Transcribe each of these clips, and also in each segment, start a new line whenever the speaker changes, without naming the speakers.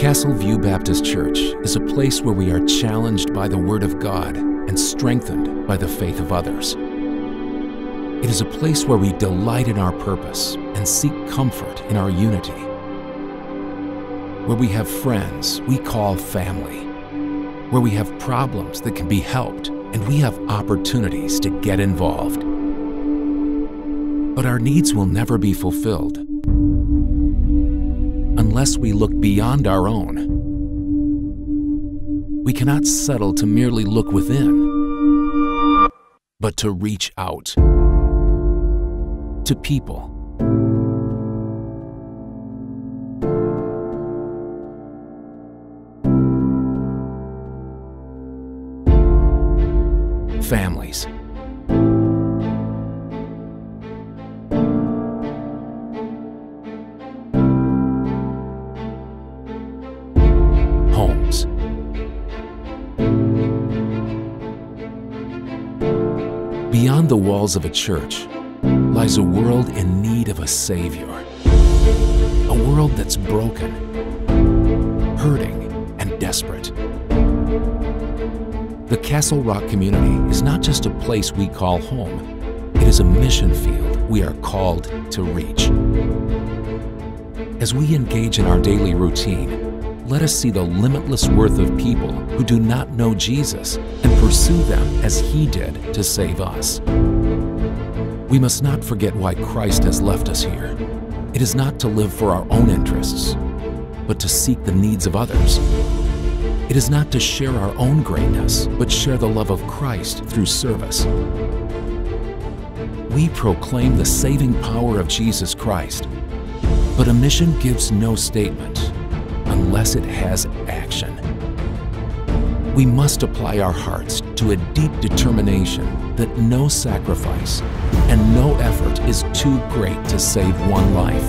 Castleview Baptist Church is a place where we are challenged by the Word of God and strengthened by the faith of others. It is a place where we delight in our purpose and seek comfort in our unity. Where we have friends we call family. Where we have problems that can be helped and we have opportunities to get involved. But our needs will never be fulfilled unless we look beyond our own. We cannot settle to merely look within, but to reach out to people. Families. Beyond the walls of a church lies a world in need of a Savior. A world that's broken, hurting, and desperate. The Castle Rock community is not just a place we call home, it is a mission field we are called to reach. As we engage in our daily routine, let us see the limitless worth of people who do not know Jesus and pursue them as He did to save us. We must not forget why Christ has left us here. It is not to live for our own interests, but to seek the needs of others. It is not to share our own greatness, but share the love of Christ through service. We proclaim the saving power of Jesus Christ, but a mission gives no statement unless it has action. We must apply our hearts to a deep determination that no sacrifice and no effort is too great to save one life.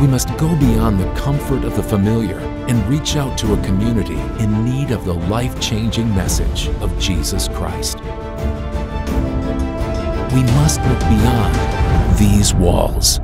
We must go beyond the comfort of the familiar and reach out to a community in need of the life-changing message of Jesus Christ. We must look beyond these walls.